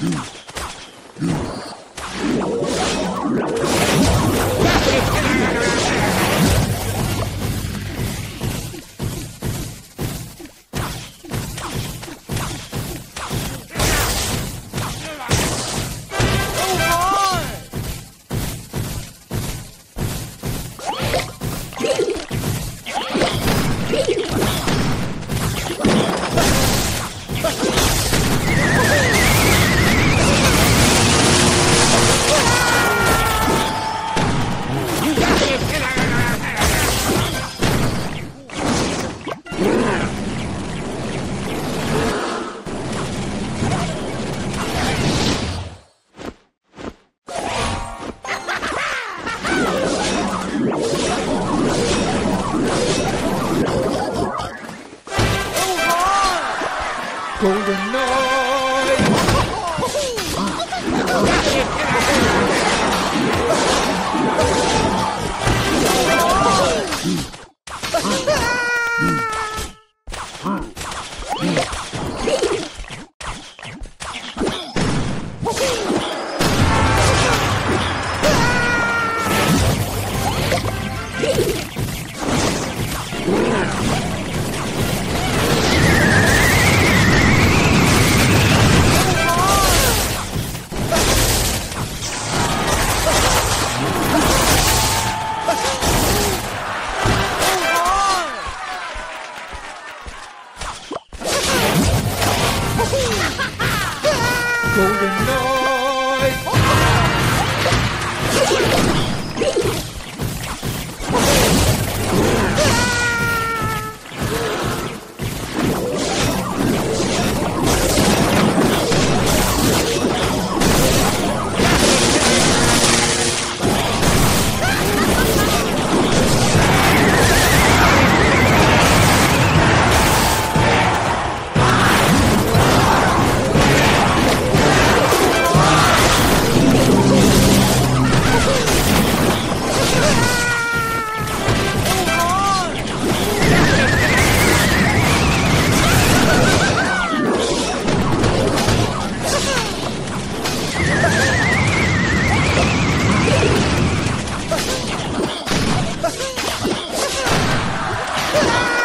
嗯 golden knife. Oh. Ah!